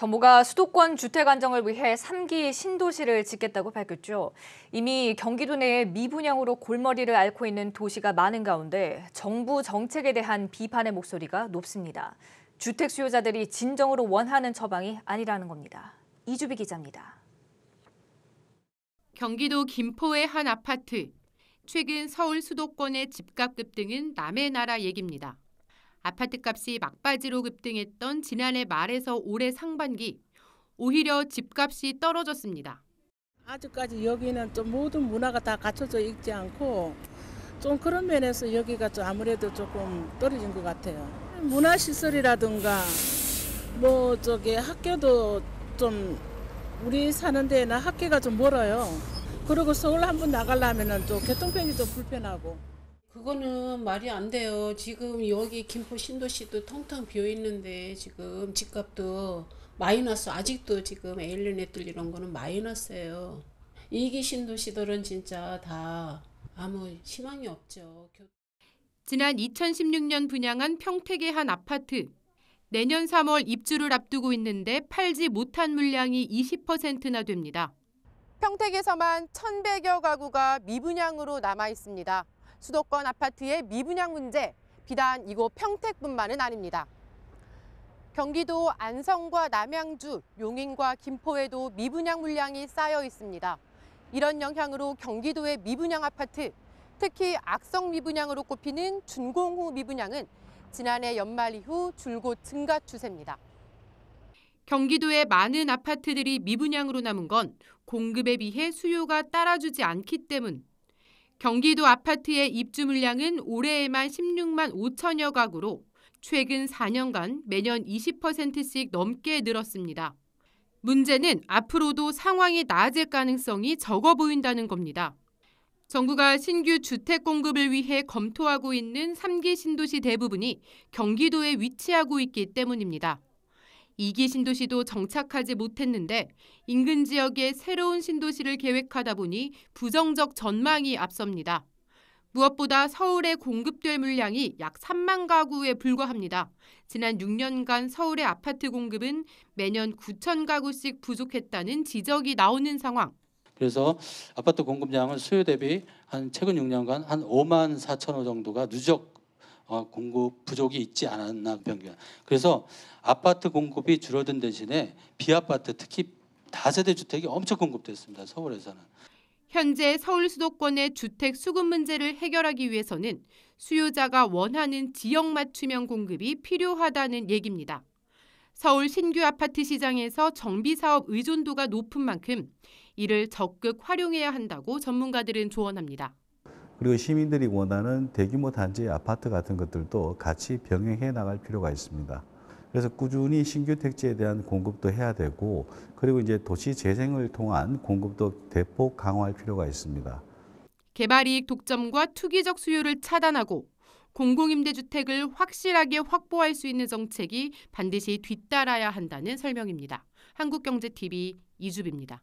정부가 수도권 주택 안정을 위해 3기 신도시를 짓겠다고 밝혔죠. 이미 경기도 내에 미분양으로 골머리를 앓고 있는 도시가 많은 가운데 정부 정책에 대한 비판의 목소리가 높습니다. 주택 수요자들이 진정으로 원하는 처방이 아니라는 겁니다. 이주비 기자입니다. 경기도 김포의 한 아파트. 최근 서울 수도권의 집값 급등은 남의 나라 얘기입니다. 아파트값이 막바지로 급등했던 지난해 말에서 올해 상반기 오히려 집값이 떨어졌습니다. 아직까지 여기는 좀 모든 문화가 다 갖춰져 있지 않고 좀 그런 면에서 여기가 좀 아무래도 조금 떨어진 것 같아요. 문화 시설이라든가 뭐 저기 학교도 좀 우리 사는 데나 학교가 좀 멀어요. 그리고 서울 한번 나가려면은 또 교통편이 좀 불편하고. 그거는 말이 안 돼요. 지금 여기 김포 신도시도 텅텅 비어 있는데 지금 집값도 마이너스 아직도 지금 에일리넷들 이런 거는 마이너스예요. 이기 신도시들은 진짜 다 아무 희망이 없죠. 지난 2016년 분양한 평택의 한 아파트. 내년 3월 입주를 앞두고 있는데 팔지 못한 물량이 20%나 됩니다. 평택에서만 1,100여 가구가 미분양으로 남아 있습니다. 수도권 아파트의 미분양 문제, 비단 이곳 평택뿐만은 아닙니다. 경기도 안성과 남양주, 용인과 김포에도 미분양 물량이 쌓여 있습니다. 이런 영향으로 경기도의 미분양 아파트, 특히 악성 미분양으로 꼽히는 준공후 미분양은 지난해 연말 이후 줄곧 증가 추세입니다. 경기도의 많은 아파트들이 미분양으로 남은 건 공급에 비해 수요가 따라주지 않기 때문. 경기도 아파트의 입주 물량은 올해에만 16만 5천여 가구로 최근 4년간 매년 20%씩 넘게 늘었습니다. 문제는 앞으로도 상황이 나아질 가능성이 적어 보인다는 겁니다. 정부가 신규 주택 공급을 위해 검토하고 있는 3기 신도시 대부분이 경기도에 위치하고 있기 때문입니다. 2기 신도시도 정착하지 못했는데 인근 지역에 새로운 신도시를 계획하다 보니 부정적 전망이 앞섭니다. 무엇보다 서울에 공급될 물량이 약 3만 가구에 불과합니다. 지난 6년간 서울의 아파트 공급은 매년 9천 가구씩 부족했다는 지적이 나오는 상황. 그래서 아파트 공급량은 수요 대비 한 최근 6년간 한 5만 4천 호 정도가 누적 어, 공급 부족이 있지 않았나 평균. 그래서 아파트 공급이 줄어든 대신에 비아파트 특히 다세대 주택이 엄청 공급됐습니다. 서울에서는. 현재 서울 수도권의 주택 수급 문제를 해결하기 위해서는 수요자가 원하는 지역 맞춤형 공급이 필요하다는 얘기입니다. 서울 신규 아파트 시장에서 정비 사업 의존도가 높은 만큼 이를 적극 활용해야 한다고 전문가들은 조언합니다. 그리고 시민들이 원하는 대규모 단지 아파트 같은 것들도 같이 병행해 나갈 필요가 있습니다. 그래서 꾸준히 신규 택지에 대한 공급도 해야 되고 그리고 이제 도시 재생을 통한 공급도 대폭 강화할 필요가 있습니다. 개발 이익 독점과 투기적 수요를 차단하고 공공임대주택을 확실하게 확보할 수 있는 정책이 반드시 뒤따라야 한다는 설명입니다. 한국경제TV 이주비입니다.